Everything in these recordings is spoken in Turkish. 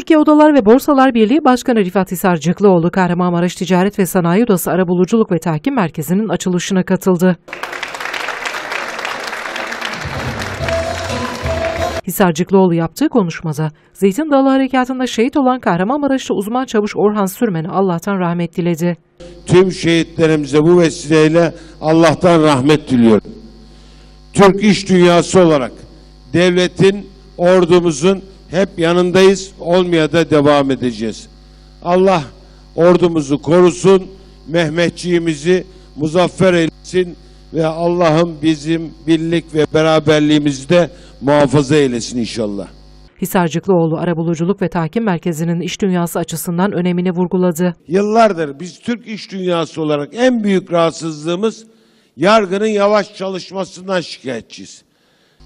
Türkiye Odalar ve Borsalar Birliği Başkanı Rifat Hisarcıklıoğlu Kahramanmaraş Ticaret ve Sanayi Odası Arabuluculuk ve Tahkim Merkezi'nin açılışına katıldı. Hisarcıklıoğlu yaptığı konuşmada Zeytin Dalı Harekatı'nda şehit olan Kahramanmaraşlı uzman çavuş Orhan Sürmen'e Allah'tan rahmet diledi. Tüm şehitlerimize bu vesileyle Allah'tan rahmet diliyorum. Türk iş dünyası olarak devletin, ordumuzun hep yanındayız, olmaya da devam edeceğiz. Allah ordumuzu korusun, Mehmetçiğimizi muzaffer eylesin ve Allah'ım bizim birlik ve beraberliğimizi de muhafaza eylesin inşallah. Hisarcıklıoğlu Arabuluculuk ve Tahkim Merkezi'nin iş dünyası açısından önemini vurguladı. Yıllardır biz Türk iş dünyası olarak en büyük rahatsızlığımız yargının yavaş çalışmasından şikayetçiyiz.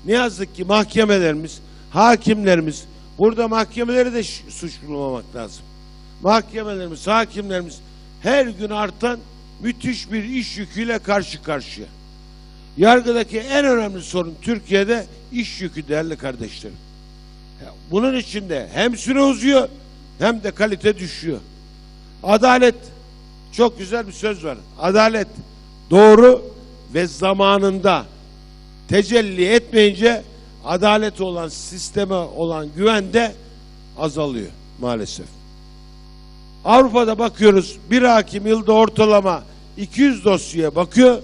Ne yazık ki mahkemelerimiz, hakimlerimiz, burada mahkemeleri de suçlamamak lazım. Mahkemelerimiz, hakimlerimiz her gün artan müthiş bir iş yüküyle karşı karşıya. Yargıdaki en önemli sorun Türkiye'de iş yükü değerli kardeşlerim. Bunun içinde hem süre uzuyor hem de kalite düşüyor. Adalet çok güzel bir söz var. Adalet doğru ve zamanında tecelli etmeyince adalet olan sisteme olan güven de azalıyor maalesef. Avrupa'da bakıyoruz bir hakim yılda ortalama 200 dosyaya bakıyor.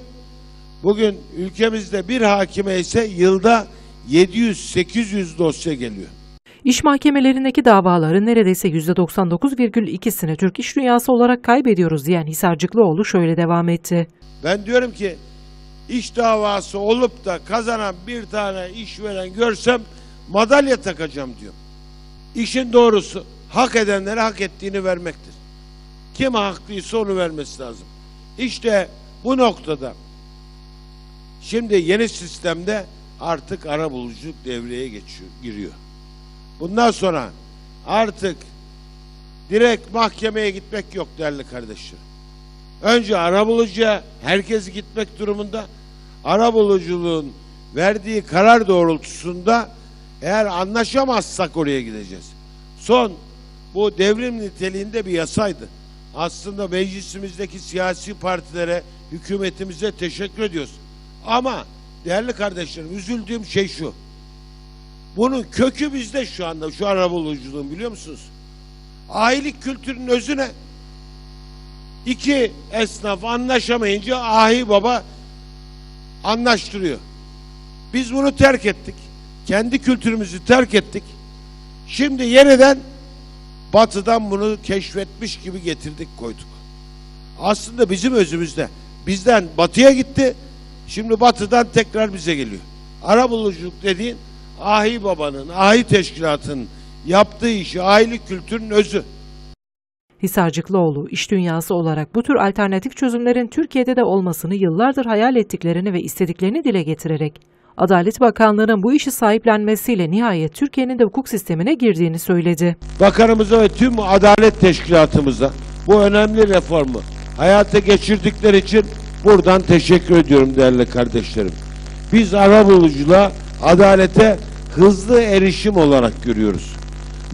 Bugün ülkemizde bir hakime ise yılda 700-800 dosya geliyor. İş mahkemelerindeki davaların neredeyse %99,2'sini Türk iş dünyası olarak kaybediyoruz diyen Hisarcıklıoğlu şöyle devam etti. Ben diyorum ki iş davası olup da kazanan bir tane işveren görsem madalya takacağım diyorum. İşin doğrusu hak edenlere hak ettiğini vermektir. Kim haklıysa onu vermesi lazım. İşte bu noktada şimdi yeni sistemde artık ara buluculuk devreye geçiyor, giriyor. Bundan sonra artık direkt mahkemeye gitmek yok değerli kardeşlerim. Önce arabulucuya herkes gitmek durumunda. Arabuluculuğun verdiği karar doğrultusunda eğer anlaşamazsak oraya gideceğiz. Son bu devrim niteliğinde bir yasaydı. Aslında meclisimizdeki siyasi partilere, hükümetimize teşekkür ediyoruz. Ama değerli kardeşlerim üzüldüğüm şey şu. Bunun kökü bizde şu anda şu arabuluculuğun biliyor musunuz? Ailelik kültürünün özü ne? İki esnaf anlaşamayınca ahi baba anlaştırıyor. Biz bunu terk ettik. Kendi kültürümüzü terk ettik. Şimdi yeniden batıdan bunu keşfetmiş gibi getirdik koyduk. Aslında bizim özümüzde. Bizden batıya gitti. Şimdi batıdan tekrar bize geliyor. Arabuluculuk dediğin ahi babanın, ahi teşkilatın yaptığı işi, ailelik kültürünün özü. Hisarcıklıoğlu iş dünyası olarak bu tür alternatif çözümlerin Türkiye'de de olmasını yıllardır hayal ettiklerini ve istediklerini dile getirerek Adalet Bakanlığı'nın bu işi sahiplenmesiyle nihayet Türkiye'nin de hukuk sistemine girdiğini söyledi. bakanımıza ve tüm adalet teşkilatımıza bu önemli reformu hayata geçirdikleri için buradan teşekkür ediyorum değerli kardeşlerim. Biz arabuluculuğa, adalete hızlı erişim olarak görüyoruz.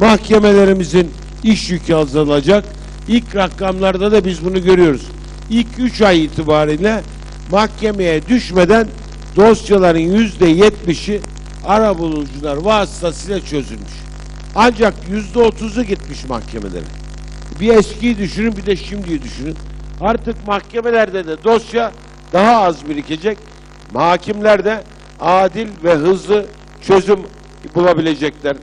Mahkemelerimizin iş yükü azalacak. İlk rakamlarda da biz bunu görüyoruz. İlk 3 ay itibariyle mahkemeye düşmeden dosyaların yüzde yetmişi arabulucular vasıtasıyla çözülmüş. Ancak yüzde otuzu gitmiş mahkemelere. Bir eskiyi düşünün bir de şimdiyi düşünün. Artık mahkemelerde de dosya daha az birikecek. Hakimler de adil ve hızlı çözüm bulabilecekler.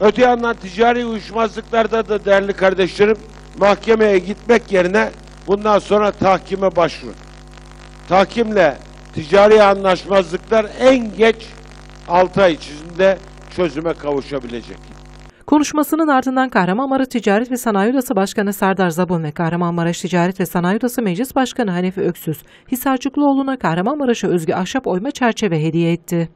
Öte yandan ticari uyuşmazlıklarda da değerli kardeşlerim mahkemeye gitmek yerine bundan sonra tahkime başvurun. Tahkimle ticari anlaşmazlıklar en geç 6 ay içinde çözüme kavuşabilecek. Konuşmasının ardından Kahramanmaraş Ticaret ve Sanayi Odası Başkanı Serdar Zabun ve Kahramanmaraş Ticaret ve Sanayi Odası Meclis Başkanı Hanefi Öksüz, Hisarcıklıoğlu'na Kahramanmaraş'a özgü ahşap oyma çerçeve hediye etti.